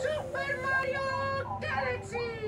Super Mario Galaxy!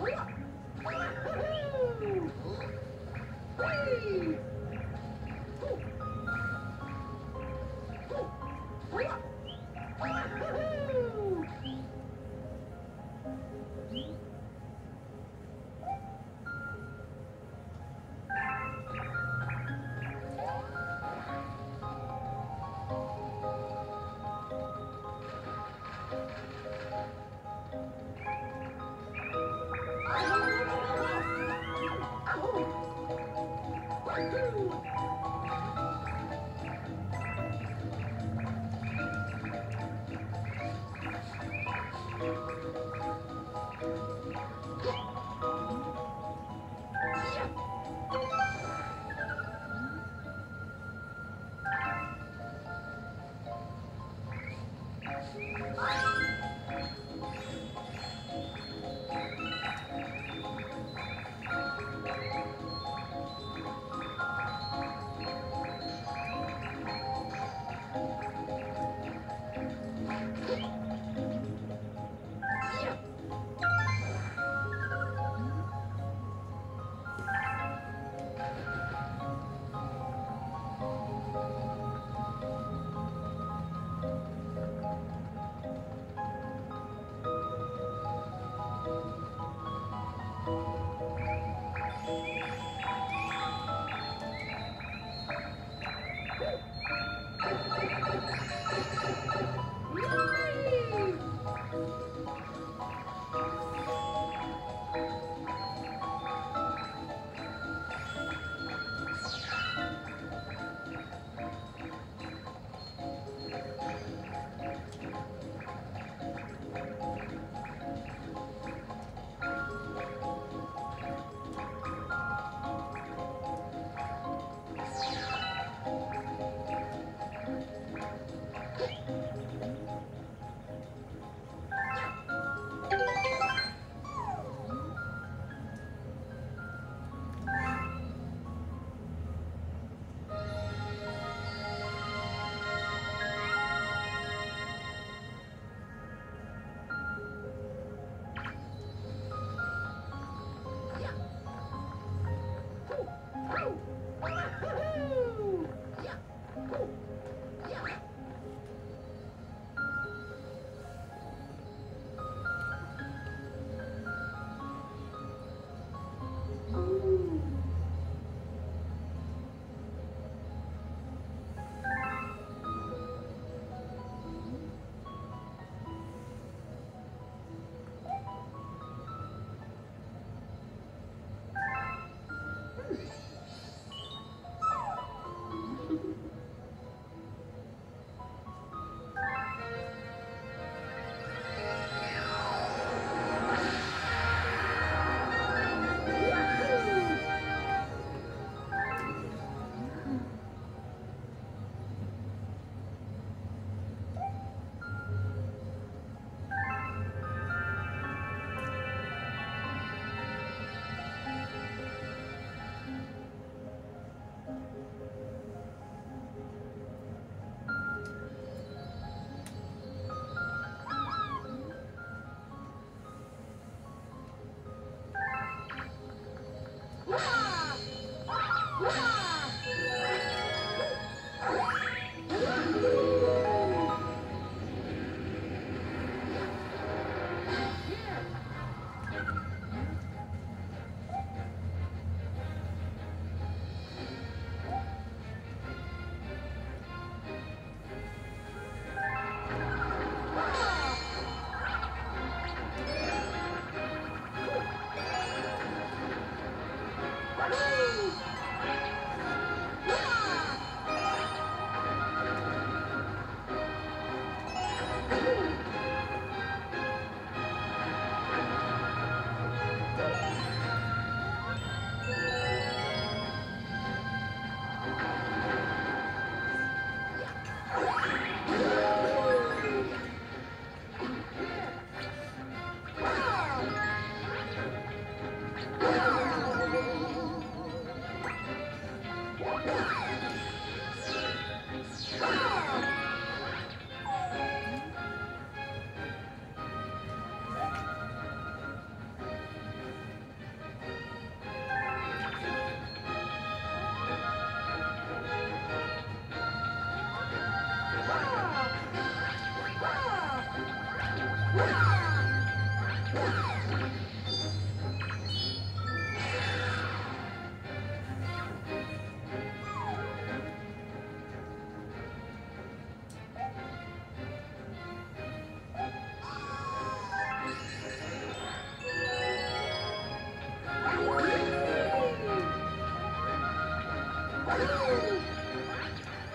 우와!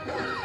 Woo!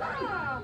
Yeah!